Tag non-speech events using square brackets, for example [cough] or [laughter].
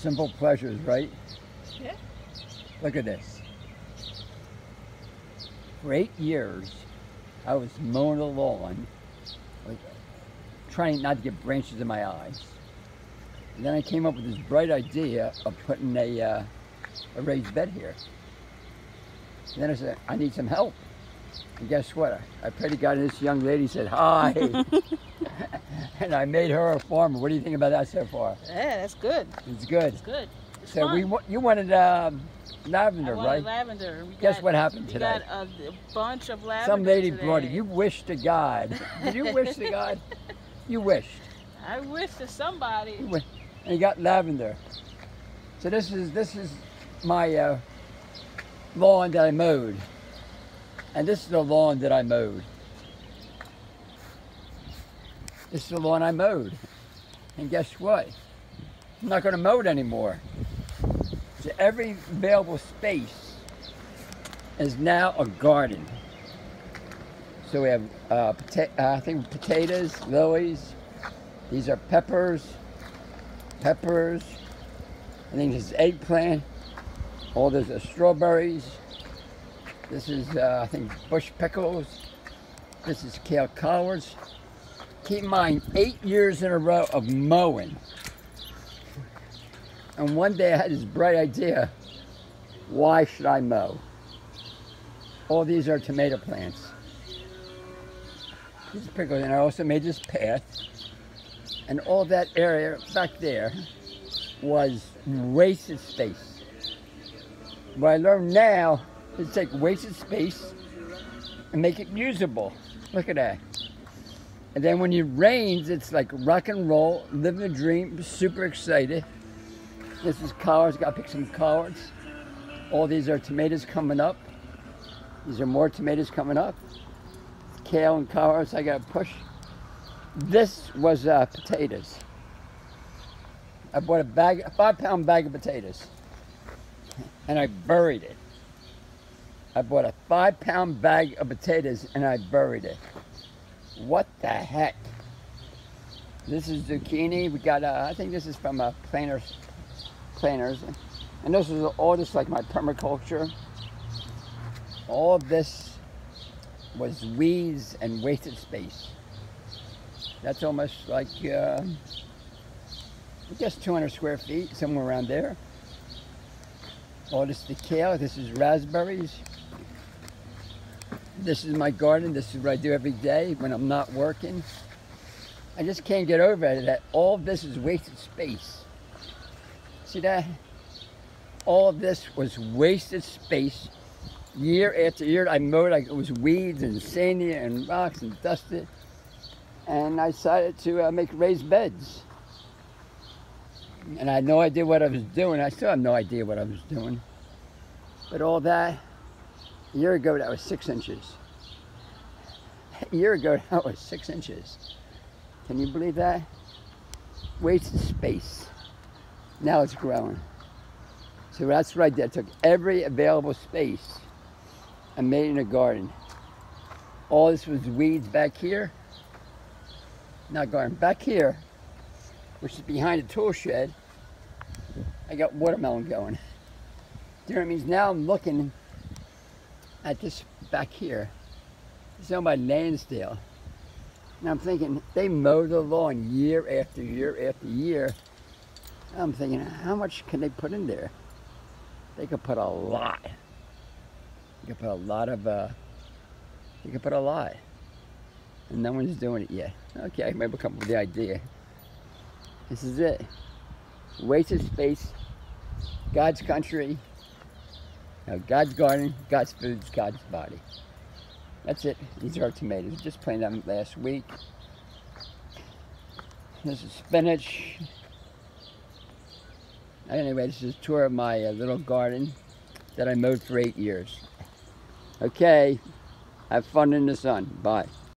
Simple pleasures, right? Yeah. Look at this. For eight years, I was mowing the lawn, like, trying not to get branches in my eyes. And then I came up with this bright idea of putting a, uh, a raised bed here. And then I said, I need some help. And guess what? I prayed to God, and this young lady said, Hi. [laughs] and I made her a farmer. What do you think about that so far? Yeah, that's good. It's good. It's good. It's So fun. we you wanted um, I lavender, wanted right? lavender. We Guess got, what happened we today? got a, a bunch of lavender Some lady today. brought it. You wished to God. Did you wish to God? [laughs] You wished. I wish to somebody. You wished. And you got lavender. So this is this is my uh, lawn that I mowed, and this is the lawn that I mowed. This is the lawn I mowed, and guess what? I'm not going to mow it anymore. So every available space is now a garden. So we have, uh, uh, I think potatoes, lilies. These are peppers, peppers. I think this is eggplant. All those are strawberries. This is, uh, I think, bush pickles. This is kale collards. Keep in mind, eight years in a row of mowing. And one day I had this bright idea. Why should I mow? All these are tomato plants. These pickles, and I also made this path. And all that area back there was wasted space. What I learned now is take wasted space and make it usable. Look at that. And then when it rains, it's like rock and roll, living the dream, super excited. This is collards, gotta pick some collards. All these are tomatoes coming up. These are more tomatoes coming up. Kale and collards, I gotta push. This was uh, potatoes. I bought a bag, a five pound bag of potatoes, and I buried it. I bought a five pound bag of potatoes and I buried it. What the heck? This is zucchini. We got, a, I think this is from a Planters, Planters, and this is all just like my permaculture. All of this was weeds and wasted space. That's almost like, uh, I guess 200 square feet, somewhere around there. All this the kale, this is raspberries. This is my garden, this is what I do every day when I'm not working. I just can't get over it that all this is wasted space. See that? All of this was wasted space. Year after year, I mowed like it was weeds and sandy and rocks and dusted. And I decided to uh, make raised beds. And I had no idea what I was doing. I still have no idea what I was doing. But all that, a year ago, that was six inches. A year ago, [laughs] that was six inches. Can you believe that? Wasted space. Now it's growing. So that's I did. I took every available space and made it in a garden. All this was weeds back here. Not garden. Back here, which is behind a tool shed, I got watermelon going. Means? Now I'm looking at this back here. It's owned by Lansdale. And I'm thinking, they mow the lawn year after year after year. I'm thinking, how much can they put in there? They could put a lot. They could put a lot of, uh, could put a lot. And no one's doing it yet. Okay, maybe come up with the idea. This is it. Wasted space, God's country, know, God's garden, God's food, God's body. That's it. These are our tomatoes. Just planted them last week. This is spinach. Anyway, this is a tour of my uh, little garden that I mowed for eight years. Okay, have fun in the sun. Bye.